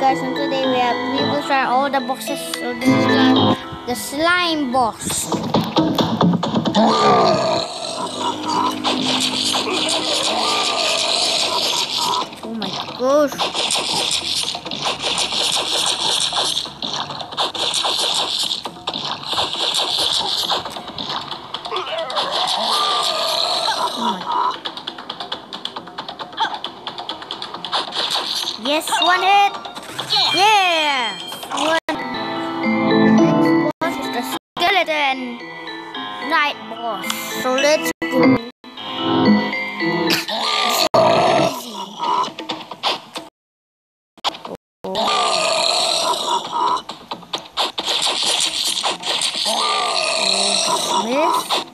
Guys, and today we have we will try all the boxes. So this is like the slime box. Oh my gosh. Yes, one hit. Yeah. One. Boss is the skeleton knight boss. So let's go. Miss.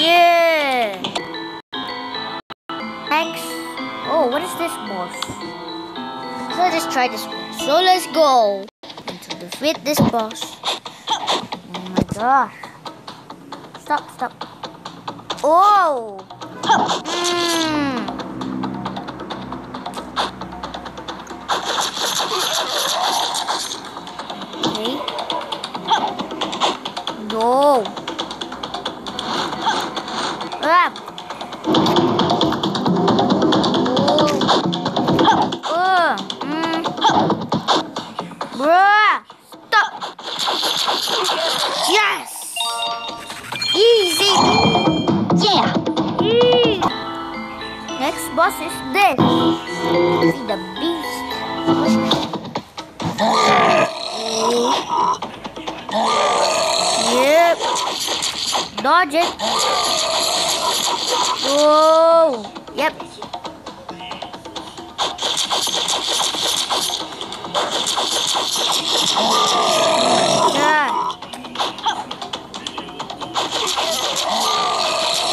Yeah. Next. Oh, what is this boss? So let's try this one. So let's go to defeat this boss. Oh my gosh. Stop, stop. Oh. Mm. Okay. No. Ah. Oh. Oh. Mm. Yes. Easy. Yeah. Easy. Next boss is this. See the Dodge it. Whoa. Yep. Yeah.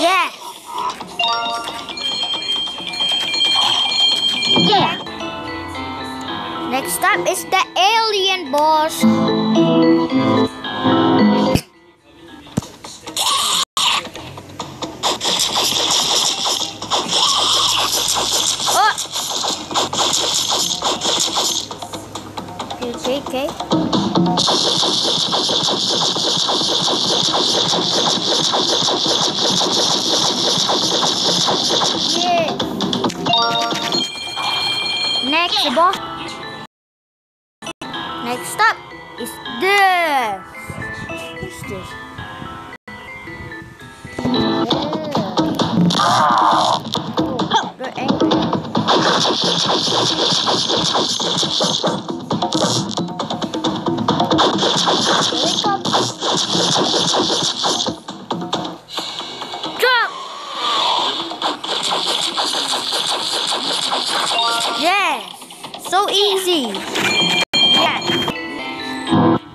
Yeah. Yeah. Next up is the alien boss. Okay. Yeah. Next boss. Next up is this. What's this? Oh, they're angry. Jump! Yeah, so easy. Yeah.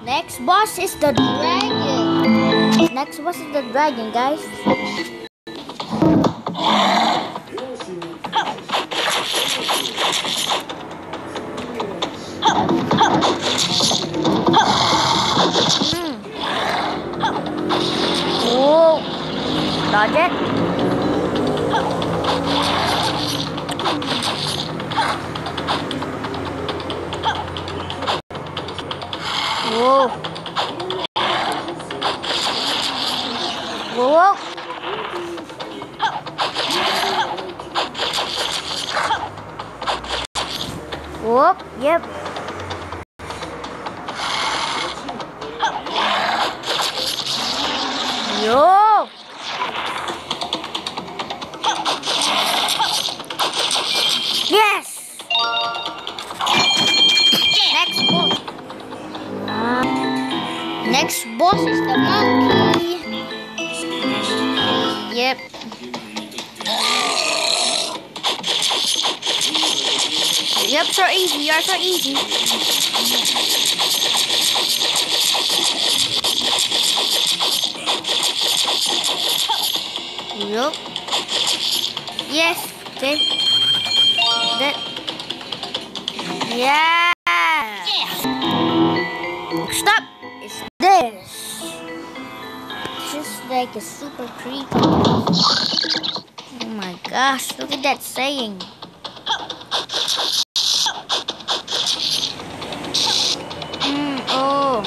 Next boss is the dragon. Next boss is the dragon, guys. Hmm. Dodge it. Whoa. Whoa. Whoop, yep. The monkey. Yep. Yep, so easy. You're so easy. Yup. Yes. Okay. That. Yeah. Like a super creepy. Oh my gosh, look at that saying. Mm, oh.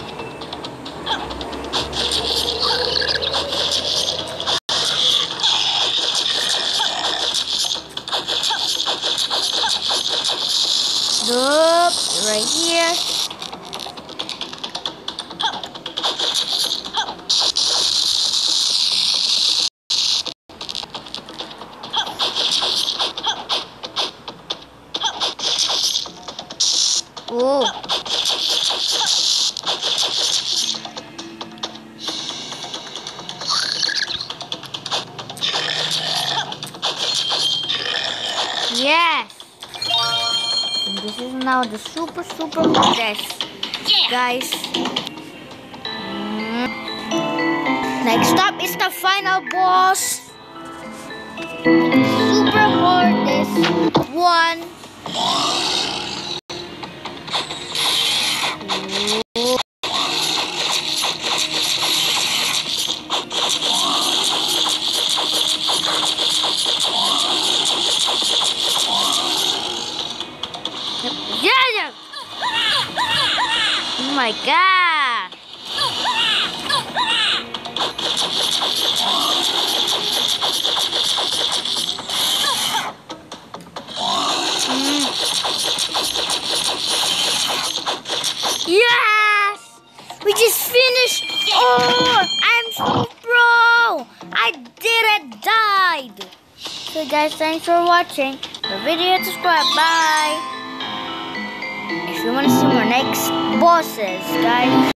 Look, right here. Oh. Yes. And this is now the super super hardest, guys. Mm. Next up is the final boss. Super hardest one. My god. Mm. Yes! We just finished! Oh, I'm so pro! I did it, died! So guys, thanks for watching the video. Subscribe. Bye! You want to see more next bosses, guys.